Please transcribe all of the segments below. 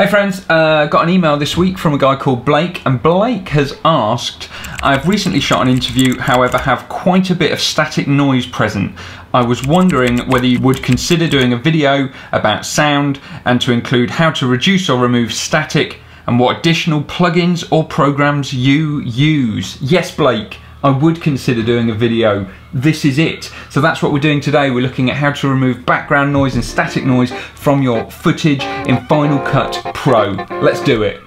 Hey friends, uh, got an email this week from a guy called Blake, and Blake has asked I've recently shot an interview, however, have quite a bit of static noise present. I was wondering whether you would consider doing a video about sound and to include how to reduce or remove static and what additional plugins or programs you use. Yes, Blake. I would consider doing a video. This is it. So that's what we're doing today. We're looking at how to remove background noise and static noise from your footage in Final Cut Pro. Let's do it.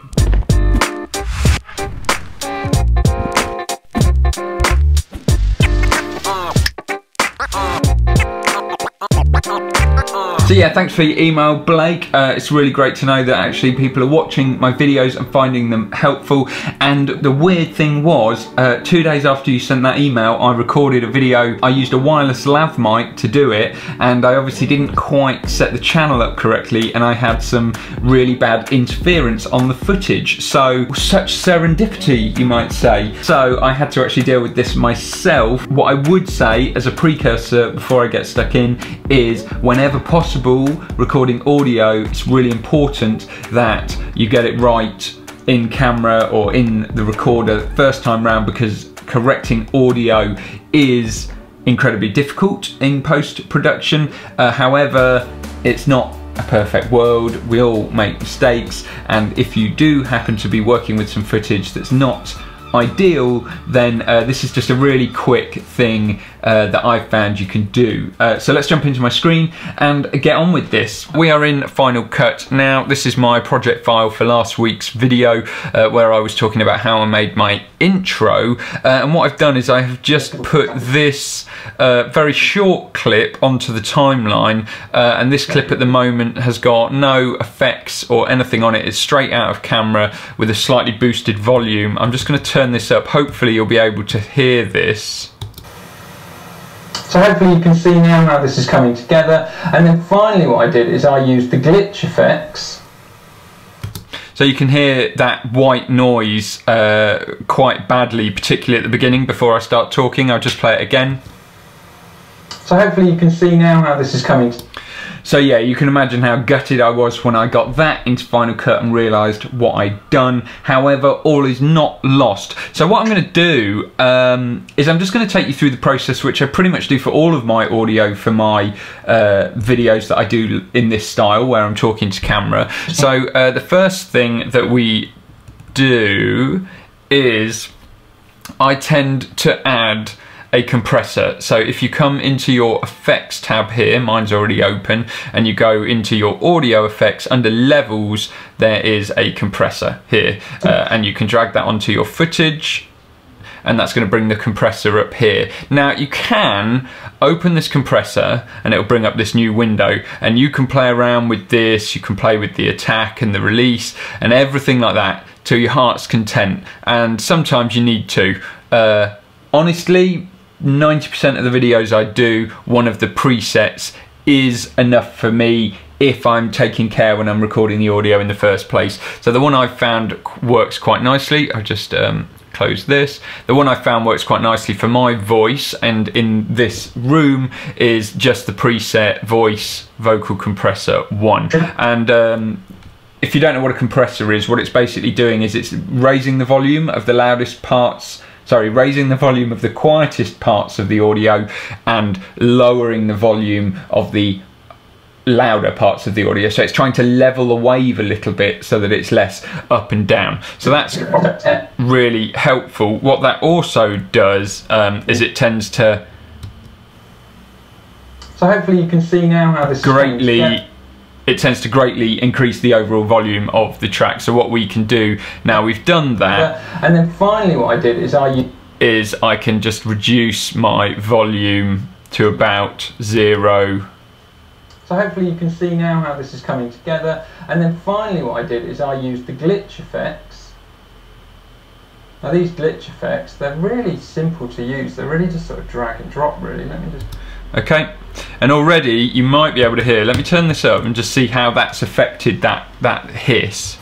So yeah, thanks for your email, Blake. Uh, it's really great to know that actually people are watching my videos and finding them helpful. And the weird thing was, uh, two days after you sent that email, I recorded a video. I used a wireless lav mic to do it, and I obviously didn't quite set the channel up correctly, and I had some really bad interference on the footage. So such serendipity, you might say. So I had to actually deal with this myself. What I would say as a precursor before I get stuck in is whenever possible possible recording audio, it's really important that you get it right in camera or in the recorder first time round because correcting audio is incredibly difficult in post-production. Uh, however, it's not a perfect world. We all make mistakes and if you do happen to be working with some footage that's not ideal, then uh, this is just a really quick thing uh, that I've found you can do. Uh, so let's jump into my screen and get on with this. We are in Final Cut now. This is my project file for last week's video uh, where I was talking about how I made my intro. Uh, and what I've done is I have just put this uh, very short clip onto the timeline. and this clip at the moment has got no effects or anything on it. It's straight out of camera with a slightly boosted volume. I'm just going to turn this up. Hopefully you'll be able to hear this. So hopefully you can see now how this is coming together. And then finally what I did is I used the glitch effects. So you can hear that white noise uh, quite badly, particularly at the beginning before I start talking. I'll just play it again. So hopefully you can see now how this is coming so yeah, you can imagine how gutted I was when I got that into Final Cut and realised what I'd done. However, all is not lost. So what I'm going to do um, is I'm just going to take you through the process which I pretty much do for all of my audio for my uh, videos that I do in this style where I'm talking to camera. So uh, the first thing that we do is I tend to add a compressor. So if you come into your effects tab here, mine's already open, and you go into your audio effects, under levels, there is a compressor here. Uh, and you can drag that onto your footage, and that's going to bring the compressor up here. Now you can open this compressor and it'll bring up this new window and you can play around with this, you can play with the attack and the release and everything like that to your heart's content and sometimes you need to. Uh, honestly, 90% of the videos I do, one of the presets is enough for me if I'm taking care when I'm recording the audio in the first place. So the one I've found works quite nicely. I'll just um, close this. The one I found works quite nicely for my voice and in this room is just the preset voice vocal compressor one. And um, if you don't know what a compressor is, what it's basically doing is it's raising the volume of the loudest parts sorry, raising the volume of the quietest parts of the audio and lowering the volume of the louder parts of the audio. So it's trying to level the wave a little bit so that it's less up and down. So that's really helpful. What that also does um, is it tends to so hopefully you can see now how this greatly it tends to greatly increase the overall volume of the track. So what we can do now we've done that. And then finally what I did is I is I can just reduce my volume to about zero. So hopefully you can see now how this is coming together. And then finally what I did is I used the glitch effects. Now these glitch effects, they're really simple to use. They're really just sort of drag and drop really. Let me just Okay, and already you might be able to hear, let me turn this up and just see how that's affected that, that hiss.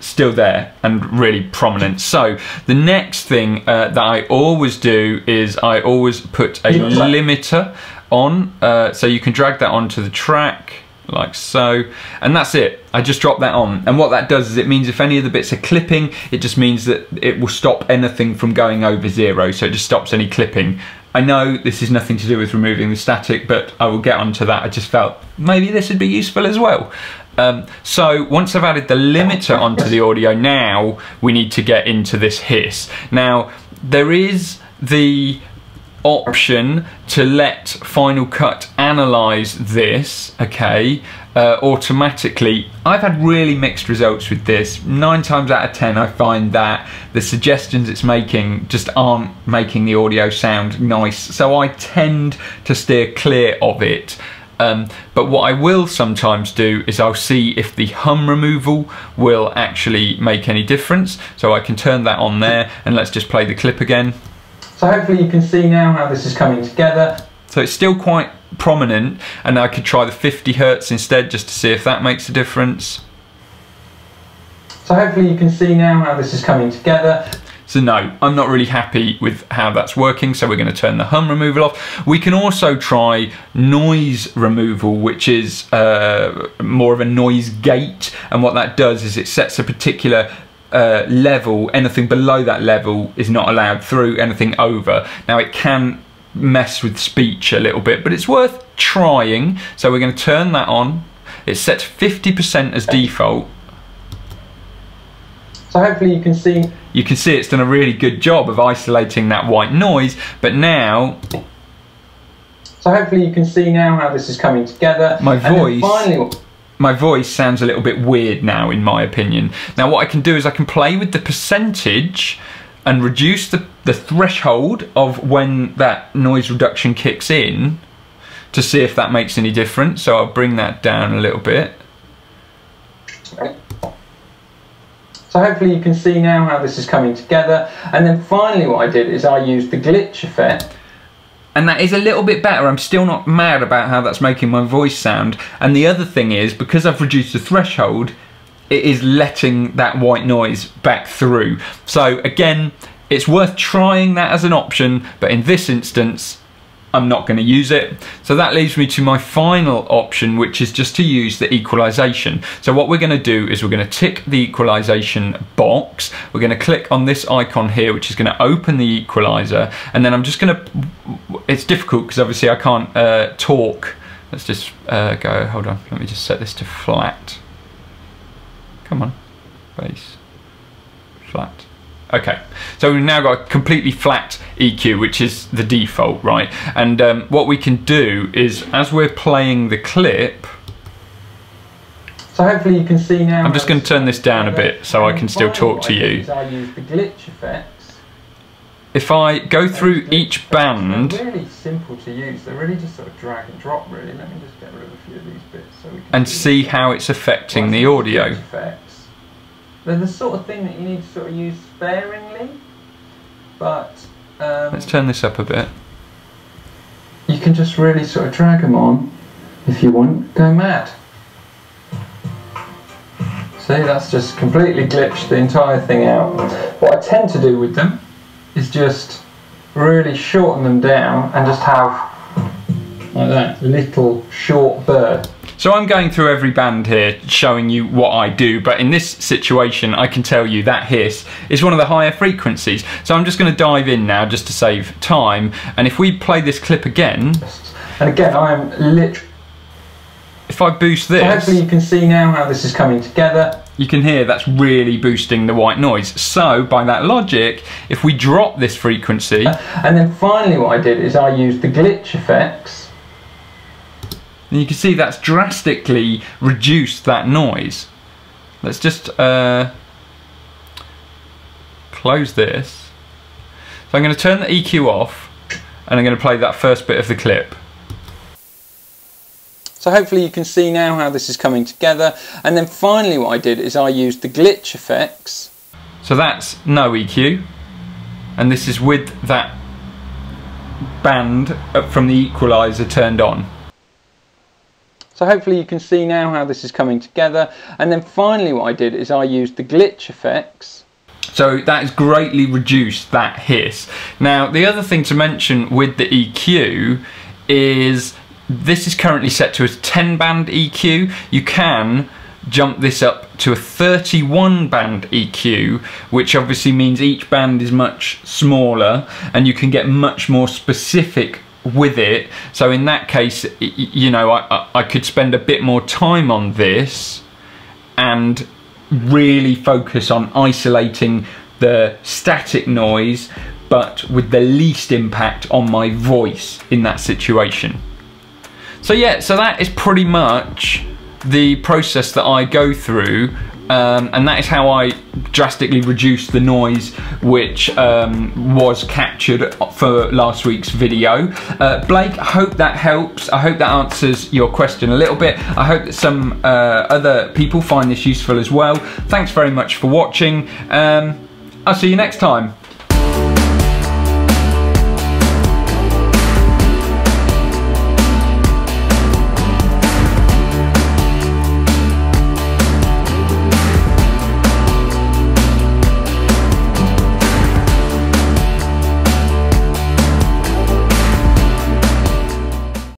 Still there and really prominent. So the next thing uh, that I always do is I always put a limiter on, uh, so you can drag that onto the track like so. And that's it. I just drop that on. And what that does is it means if any of the bits are clipping it just means that it will stop anything from going over zero. So it just stops any clipping I know this is nothing to do with removing the static but I will get onto that. I just felt maybe this would be useful as well. Um, so once I've added the limiter onto the audio now we need to get into this hiss. Now there is the option to let Final Cut analyze this, okay, uh, automatically. I've had really mixed results with this. Nine times out of ten, I find that the suggestions it's making just aren't making the audio sound nice, so I tend to steer clear of it. Um, but what I will sometimes do is I'll see if the hum removal will actually make any difference. So I can turn that on there and let's just play the clip again. So hopefully you can see now how this is coming together. So it's still quite prominent and I could try the 50 Hertz instead just to see if that makes a difference. So hopefully you can see now how this is coming together. So no, I'm not really happy with how that's working, so we're going to turn the hum removal off. We can also try noise removal, which is uh, more of a noise gate, and what that does is it sets a particular uh, level, anything below that level is not allowed through, anything over. Now it can mess with speech a little bit, but it's worth trying. So we're going to turn that on. It's set to 50% as default. So hopefully you can see... You can see it's done a really good job of isolating that white noise, but now... So hopefully you can see now how this is coming together. My voice... finally my voice sounds a little bit weird now in my opinion. Now what I can do is I can play with the percentage and reduce the, the threshold of when that noise reduction kicks in to see if that makes any difference. So I'll bring that down a little bit. Okay. So hopefully you can see now how this is coming together. And then finally what I did is I used the glitch effect and that is a little bit better. I'm still not mad about how that's making my voice sound. And the other thing is, because I've reduced the threshold, it is letting that white noise back through. So again, it's worth trying that as an option, but in this instance, I'm not going to use it. So that leaves me to my final option, which is just to use the equalization. So what we're going to do is we're going to tick the equalization box. We're going to click on this icon here, which is going to open the equalizer. And then I'm just going to, it's difficult because obviously I can't uh, talk. Let's just uh, go, hold on, let me just set this to flat. Come on, bass, flat. Okay, so we've now got a completely flat EQ, which is the default, right? And um, what we can do is, as we're playing the clip, so hopefully you can see now. I'm just going to turn this down a bit so I can still talk to you. I use the glitch effects. If I go through each band, they're really simple to use. They're really just sort of drag and drop. Really, let me just get rid of a few of these bits so we can and see how it's affecting the audio. Effects. They're the sort of thing that you need to sort of use sparingly, but... Um, Let's turn this up a bit. You can just really sort of drag them on, if you want, go mad. See, that's just completely glitched the entire thing out. What I tend to do with them is just really shorten them down and just have like that little short burst so I'm going through every band here showing you what I do, but in this situation I can tell you that hiss is one of the higher frequencies. So I'm just going to dive in now just to save time, and if we play this clip again... And again, I'm literally... If I boost this... hopefully you can see now how this is coming together. You can hear that's really boosting the white noise. So, by that logic, if we drop this frequency... And then finally what I did is I used the glitch effects and you can see that's drastically reduced that noise. Let's just uh, close this. So I'm going to turn the EQ off and I'm going to play that first bit of the clip. So hopefully you can see now how this is coming together. And then finally what I did is I used the glitch effects. So that's no EQ. And this is with that band from the equalizer turned on. So hopefully you can see now how this is coming together. And then finally what I did is I used the glitch effects. So that has greatly reduced that hiss. Now the other thing to mention with the EQ is this is currently set to a 10 band EQ. You can jump this up to a 31 band EQ, which obviously means each band is much smaller and you can get much more specific with it. So in that case, you know, I, I could spend a bit more time on this and really focus on isolating the static noise but with the least impact on my voice in that situation. So yeah, so that is pretty much the process that I go through um, and that is how I drastically reduce the noise which um, was captured for last week's video. Uh, Blake, I hope that helps. I hope that answers your question a little bit. I hope that some uh, other people find this useful as well. Thanks very much for watching. Um, I'll see you next time.